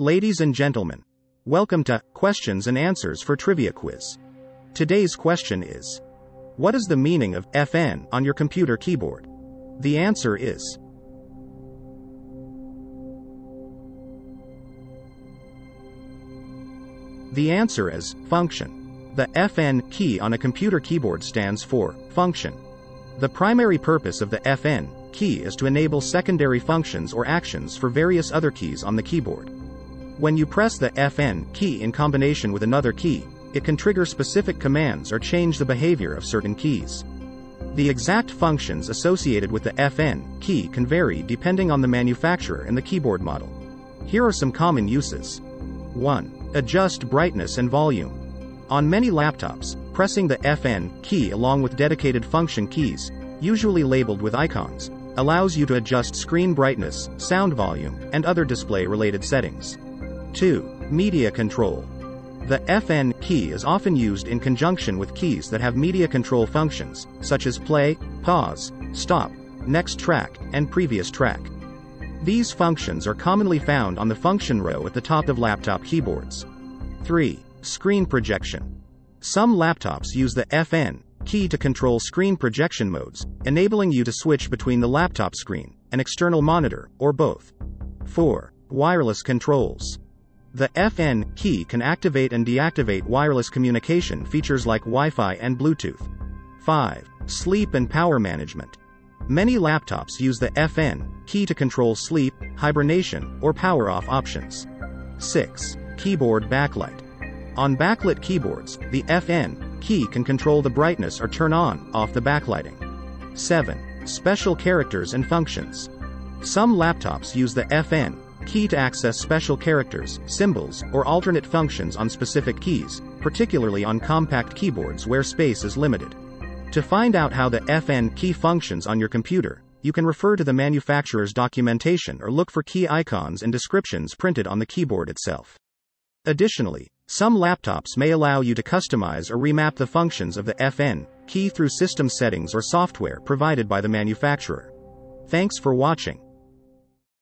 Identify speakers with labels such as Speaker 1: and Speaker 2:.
Speaker 1: Ladies and gentlemen, welcome to Questions and Answers for Trivia Quiz. Today's question is What is the meaning of FN on your computer keyboard? The answer is The answer is function. The FN key on a computer keyboard stands for function. The primary purpose of the FN key is to enable secondary functions or actions for various other keys on the keyboard. When you press the FN key in combination with another key, it can trigger specific commands or change the behavior of certain keys. The exact functions associated with the FN key can vary depending on the manufacturer and the keyboard model. Here are some common uses. 1. Adjust brightness and volume. On many laptops, pressing the FN key along with dedicated function keys, usually labeled with icons, allows you to adjust screen brightness, sound volume, and other display-related settings. 2. Media control. The FN key is often used in conjunction with keys that have media control functions, such as play, pause, stop, next track, and previous track. These functions are commonly found on the function row at the top of laptop keyboards. 3. Screen projection. Some laptops use the FN key to control screen projection modes, enabling you to switch between the laptop screen, an external monitor, or both. 4. Wireless controls. The FN key can activate and deactivate wireless communication features like Wi-Fi and Bluetooth. 5. Sleep and power management. Many laptops use the FN key to control sleep, hibernation, or power off options. 6. Keyboard backlight. On backlit keyboards, the FN key can control the brightness or turn on, off the backlighting. 7. Special characters and functions. Some laptops use the FN key to access special characters, symbols, or alternate functions on specific keys, particularly on compact keyboards where space is limited. To find out how the FN key functions on your computer, you can refer to the manufacturer's documentation or look for key icons and descriptions printed on the keyboard itself. Additionally, some laptops may allow you to customize or remap the functions of the FN key through system settings or software provided by the manufacturer. Thanks for watching.